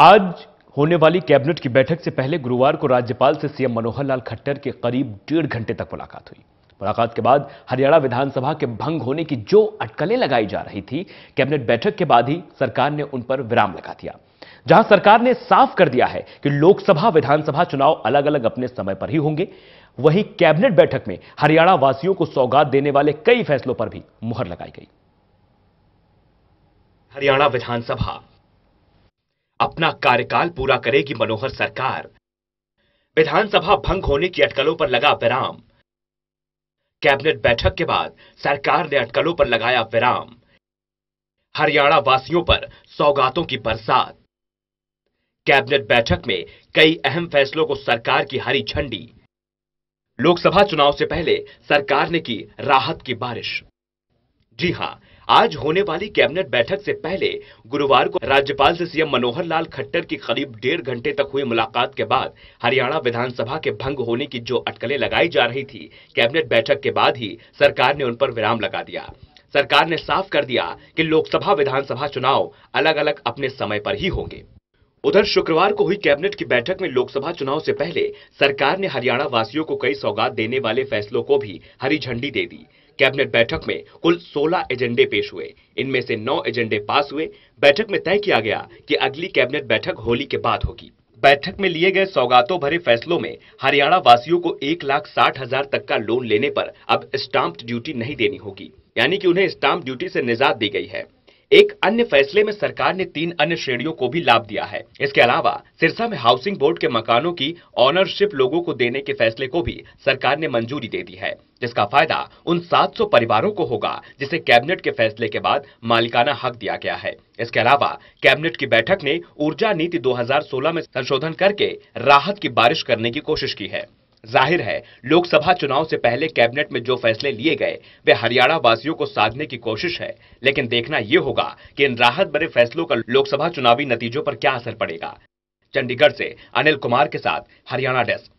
आज होने वाली कैबिनेट की बैठक से पहले गुरुवार को राज्यपाल से सीएम मनोहर लाल खट्टर के करीब डेढ़ घंटे तक मुलाकात हुई। मुलाकात के बाद हरियाणा विधानसभा के भंग होने की जो अटकलें लगाई जा रही थी, कैबिनेट बैठक के बाद ही सरकार ने उन पर विराम लगा दिया। जहाँ सरकार ने साफ़ कर दिया है कि लोकसभा, विधानसभा चुनाव अलग अलग अपने समय पर ही होंगे, वहीं कैबिनेट बैठक में हरियाणा वासियों को सौगात देने वाले कई फैसलों पर भी मुहर लगाई गई। हरियाणा विधानसभा अपना कार्यकाल पूरा करेगी मनोहर सरकार। विधानसभा भंग होने की अटकलों पर लगा विराम। कैबिनेट बैठक के बाद सरकार ने अटकलों पर लगाया विराम। हरियाणा वासियों पर सौगातों की बरसात। कैबिनेट बैठक में कई अहम फैसलों को सरकार की हरी झंडी। लोकसभा चुनाव से पहले सरकार ने की राहत की बारिश। जी हाँ आज होने वाली कैबिनेट बैठक से पहले गुरुवार को राज्यपाल से सीएम मनोहर लाल खट्टर की करीब डेढ़ घंटे तक हुई मुलाकात के बाद हरियाणा विधानसभा के भंग होने की जो अटकलें लगाई जा रही थी, कैबिनेट बैठक के बाद ही सरकार ने उन पर विराम लगा दिया। सरकार ने साफ़ कर दिया कि लोकसभा विधानसभा चुनाव अलग अलग अपने समय पर ही होंगे। उधर शुक्रवार को हुई कैबिनेट की बैठक में लोकसभा चुनाव से पहले सरकार ने हरियाणा वासियों को कई सौगात देने वाले फैसलों को भी हरी झंडी दे दी। कैबिनेट बैठक में कुल 16 एजेंडे पेश हुए। इनमें से 9 एजेंडे पास हुए। बैठक में तय किया गया कि अगली कैबिनेट बैठक होली के बाद होगी। बैठक में लिए गए सौगातों भरे फैसलों में हरियाणा वासियों को एक लाख साठ हज़ार तक का लोन लेने पर अब स्टाम्प ड्यूटी नहीं देनी होगी। यानी कि उन्हें स्टाम्प ड्यूटी से निजात दी गई है। एक अन्य फैसले में सरकार ने तीन अन्य श्रेणियों को भी लाभ दिया है। इसके अलावा, सिरसा में हाउसिंग बोर्ड के मकानों की ऑनरशिप लोगों को देने के फैसले को भी सरकार ने मंजूरी दे दी है, जिसका फ़ायदा उन 700 परिवारों को होगा, जिसे कैबिनेट के फैसले के बाद मालिकाना हक दिया गया है। इसके अलावा, कैबिनेट की बैठक ने ऊर्जा नीति 2016 में संशोधन करके राहत की बारिश करने की कोशिश की है। ज़ाहिर है, लोकसभा चुनाव से पहले कैबिनेट में जो फैसले लिए गए, वे हरियाणा वासियों को साधने की कोशिश है। लेकिन देखना ये होगा कि इन राहत भरे फैसलों का लोकसभा चुनावी नतीजों पर क्या असर पड़ेगा। चंडीगढ़ से अनिल कुमार के साथ हरियाणा डेस्क